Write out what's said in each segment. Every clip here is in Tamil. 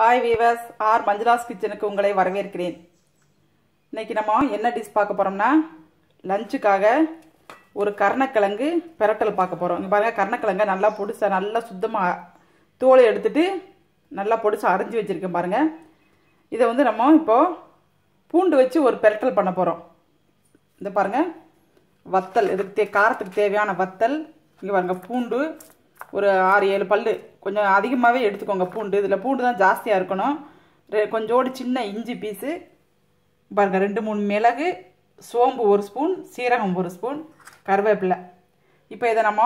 ஹாய் வீவர்ஸ் ஆர் மஞ்சுளாஸ் கிச்சனுக்கு உங்களை வரவேற்கிறேன். இன்றைக்கி நம்ம என்ன டிஷ் பார்க்க போகிறோம்னா லஞ்சுக்காக ஒரு கருணக்கிழங்கு பெரட்டல் பார்க்க போகிறோம் இங்கே பாருங்கள் கருணக்கிழங்க நல்லா பொடிசா நல்லா சுத்தமாக தோலை எடுத்துட்டு நல்லா பொடிசா அரைஞ்சி வச்சுருக்கேன் பாருங்கள் இதை வந்து நம்ம இப்போது பூண்டு வச்சு ஒரு பெரட்டல் பண்ண போகிறோம் இந்த பாருங்கள் வத்தல் இதுக்கு தே காரத்துக்கு தேவையான வத்தல் இங்கே பாருங்கள் பூண்டு ஒரு ஆறு ஏழு பல் கொஞ்சம் அதிகமாகவே எடுத்துக்கோங்க. பூண்டு. இதில் பூண்டு தான் ஜாஸ்தியாக இருக்கணும். ரெ கொஞ்சோடு சின்ன இஞ்சி பீஸு. பாருங்க ரெண்டு மூணு மிளகு சோம்பு ஒரு ஸ்பூன் சீரகம் ஒரு ஸ்பூன் கருவேப்பிலை. இப்போ இதை நம்ம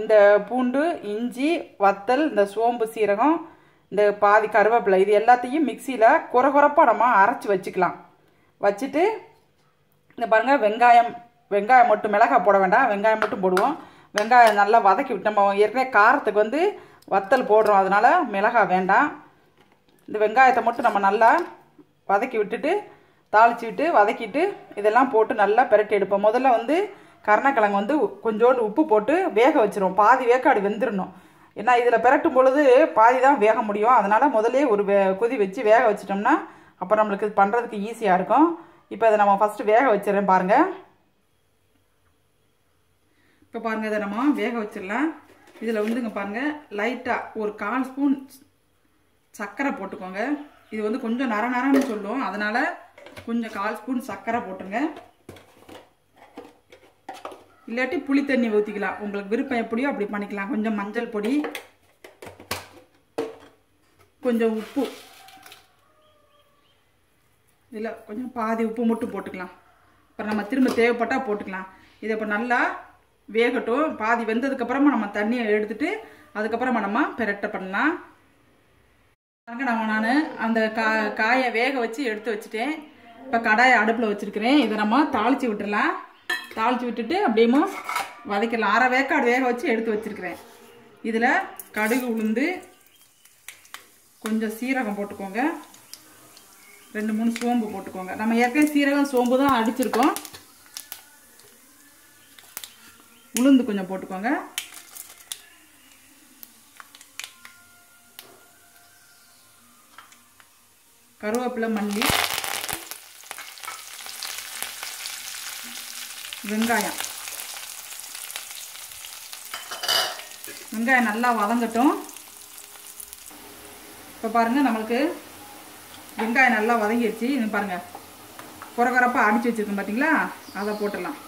இந்த பூண்டு இஞ்சி வத்தல் இந்த சோம்பு சீரகம் இந்த பாதி கருவேப்பிலை இது எல்லாத்தையும் மிக்சியில் குறகுறப்பாக நம்ம அரைச்சி வச்சுக்கலாம். வச்சுட்டு இந்த பாருங்கள் வெங்காயம் வெங்காயம் மட்டும் மிளகாய் போட வேண்டாம். வெங்காயம் மட்டும் போடுவோம். வெங்காயம் நல்லா வதக்கி விட்டு நம்ம ஏற்கனவே காரத்துக்கு வந்து வத்தல் போடுறோம் அதனால் மிளகாய் வேண்டாம். இந்த வெங்காயத்தை மட்டும் நம்ம நல்லா வதக்கி விட்டுட்டு தாளித்து விட்டு வதக்கிட்டு இதெல்லாம் போட்டு நல்லா பெரட்டி எடுப்போம். முதல்ல வந்து கருணக்கிழங்கு வந்து கொஞ்சோண்டு உப்பு போட்டு வேக வச்சிருவோம். பாதி வேக்காடு வெந்துடணும் ஏன்னா இதில் பெரட்டும் பொழுது பாதி தான் வேக முடியும். அதனால் முதலே ஒரு வே கொதி வச்சு வேக வச்சிட்டோம்னா அப்புறம் நம்மளுக்கு இது பண்ணுறதுக்கு ஈஸியாக இருக்கும். இப்போ இதை நம்ம ஃபஸ்ட்டு வேக வச்சிடறேன் பாருங்கள் இப்போ பாருங்கள் இதை நம்ம வேக வச்சிடலாம். இதில் வந்துங்க பாருங்கள் லைட்டாக ஒரு கால் ஸ்பூன் சர்க்கரை போட்டுக்கோங்க. இது வந்து கொஞ்சம் நர நரன்னு சொல்லும். அதனால் கொஞ்சம் கால் ஸ்பூன் சர்க்கரை போட்டுருங்க. இல்லாட்டி புளி தண்ணி ஊற்றிக்கலாம் உங்களுக்கு விருப்பம் எப்படியோ அப்படி பண்ணிக்கலாம். கொஞ்சம் மஞ்சள் பொடி கொஞ்சம் உப்பு. இதில் கொஞ்சம் பாதி உப்பு மட்டும் போட்டுக்கலாம். அப்புறம் நம்ம திரும்ப தேவைப்பட்டால் போட்டுக்கலாம். இதை இப்போ நல்லா வேகட்டும். பாதி வெந்ததுக்கப்புறமா நம்ம தண்ணியை எடுத்துட்டு அதுக்கப்புறமா நம்ம பெரட்டை பண்ணலாம். நம்ம நான் அந்த கா காயை வேக வச்சு எடுத்து வச்சுட்டேன். இப்போ கடாயை அடுப்பில் வச்சுருக்கிறேன். இதை நம்ம தாளித்து விட்டுடலாம் தாளித்து விட்டுட்டு அப்படியே வதக்கலாம் அரை வேக்காடு வேக வச்சு எடுத்து வச்சுருக்கிறேன். இதில் கடுகு உளுந்து கொஞ்சம் சீரகம் போட்டுக்கோங்க. ரெண்டு மூணு சோம்பு போட்டுக்கோங்க. நம்ம ஏற்கனவே சீரகம் சோம்பு தான் அடிச்சிருக்கோம். உளுந்து கொஞ்சம் போட்டுக்கோங்க. கருவேப்பிலை மல்லி வெங்காயம். வெங்காயம் நல்லா வதங்கட்டும். இப்போ பாருங்கள் நம்மளுக்கு வெங்காயம் நல்லா வதங்கிடுச்சு இது பாருங்கள் குறகுறப்பாக அடித்து வச்சுருக்கோம் பார்த்தீங்களா அதை போட்டுடலாம்.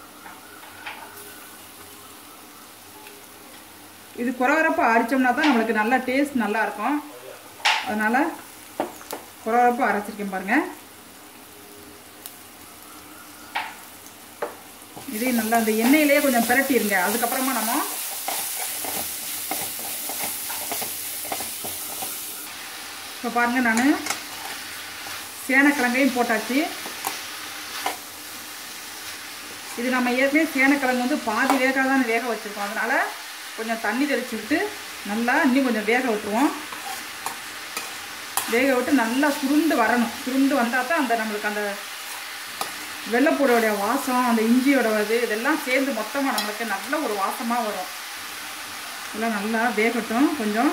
இது குறவரப்பாக அரைச்சோம்னா தான் நம்மளுக்கு நல்லா டேஸ்ட் நல்லா இருக்கும் அதனால் குறவரப்பாக அரைச்சிருக்கேன் பாருங்கள் இதையும் நல்லா அந்த எண்ணெயிலேயே கொஞ்சம் பிரட்டிடுங்க அதுக்கப்புறமா நம்ம இப்போ பாருங்கள் நான் சேனக்கிழங்கையும் போட்டாச்சு. இது நம்ம ஏற்கனவே சேனக்கிழங்கு வந்து பாதி வேக வேக வச்சுருக்கோம். அதனால் கொஞ்சம் தண்ணி தெளித்து விட்டு நல்லா இன்னும் கொஞ்சம் வேக விட்டுருவோம். வேக விட்டு நல்லா சுருண்டு வரணும். சுருண்டு வந்தால் தான் அந்த நம்மளுக்கு அந்த வெள்ளைப்பூடோடைய வாசம் அந்த இஞ்சியோட இது இதெல்லாம் சேர்ந்து மொத்தமாக நம்மளுக்கு நல்ல ஒரு வாசமாக வரும். இதெல்லாம் நல்லா வேகட்டும். கொஞ்சம்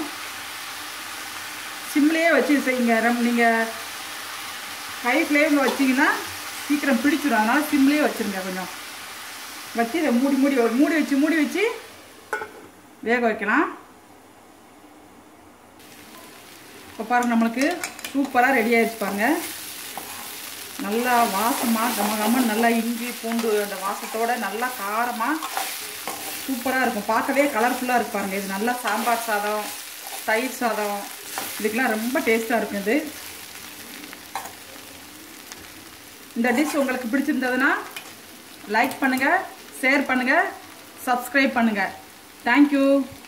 சிம்லேயே வச்சு செய்யுங்க. ரம் நீங்கள் ஹை ஃப்ளேமில் வச்சிங்கன்னா சீக்கிரம் பிடிச்சிடும். அதனால் சிம்லேயே வச்சுருங்க கொஞ்சம். வச்சு இதை மூடி மூடி மூடி வச்சு மூடி வச்சு வேக வைக்கலாம். இப்போ பாருங்கள் நம்மளுக்கு சூப்பராக ரெடி ஆகிடுச்சு பாருங்கள் நல்லா வாசமாக கம கமன்னு நல்லா இஞ்சி பூண்டு அந்த வாசத்தோட நல்லா காரமாக சூப்பராக இருக்கும். பார்க்கவே கலர்ஃபுல்லாக இருக்கு பாருங்கள் இது நல்லா சாம்பார் சாதம் தயிர் சாதம். இதுக்கெலாம் ரொம்ப டேஸ்ட்டாக இருக்கும் இது. இந்த டிஷ் உங்களுக்கு பிடிச்சிருந்ததுன்னா லைக் பண்ணுங்கள் ஷேர் பண்ணுங்கள் சப்ஸ்கிரைப் பண்ணுங்கள் Thank you.